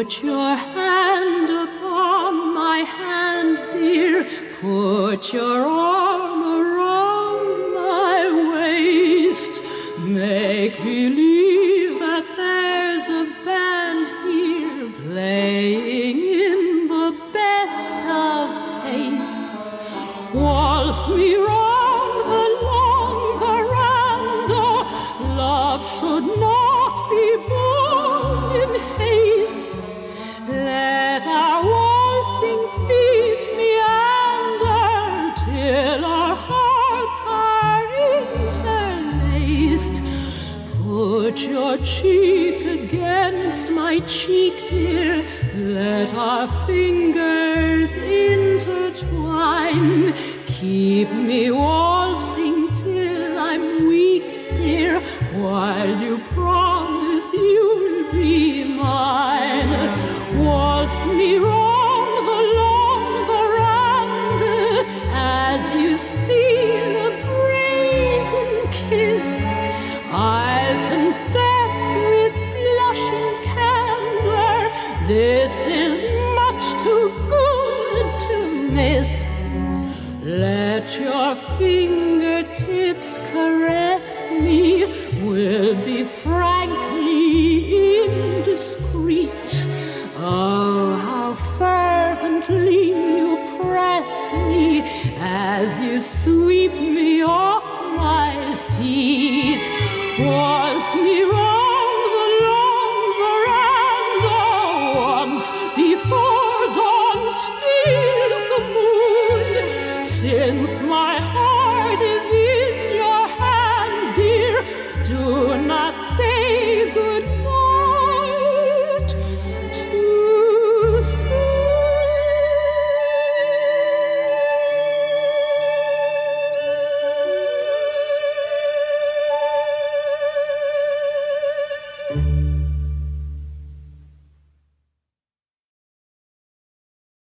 Put your hand upon my hand, dear. Put your arm around my waist. Make believe that there's a band here playing in the best of taste. Waltz me round the long veranda. Love should not be Put your cheek against my cheek, dear. Let our fingers intertwine. Keep me waltzing till I'm weak, dear, while you promise you'll be mine. Waltz me round the long veranda as you steal this is much too good to miss. Let your fingertips caress me, We'll be frankly indiscreet. Oh, how fervently you press me as you sweep me my heart is in your hand, dear, do not say